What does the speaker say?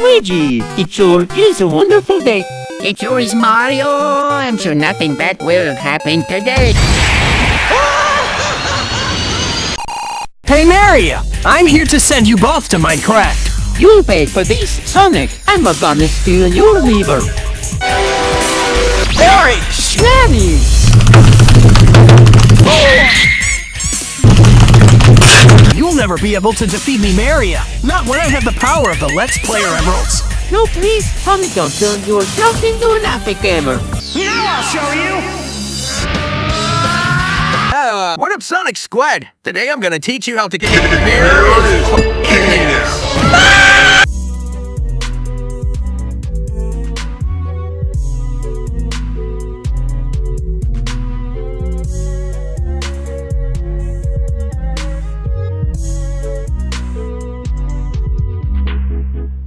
Luigi. It sure is a wonderful day. It sure is Mario. I'm sure nothing bad will happen today. Hey Mario, I'm here to send you both to Minecraft. You'll pay for this, Sonic. I'm gonna steal your liver. Harry! Nanny! Never be able to defeat me, Maria. Not when I have the power of the Let's Player Emeralds. No, please, Sonic, don't turn yourself into an epic gamer. Now I'll show you! Uh, what up, Sonic Squad? Today I'm gonna teach you how to get very...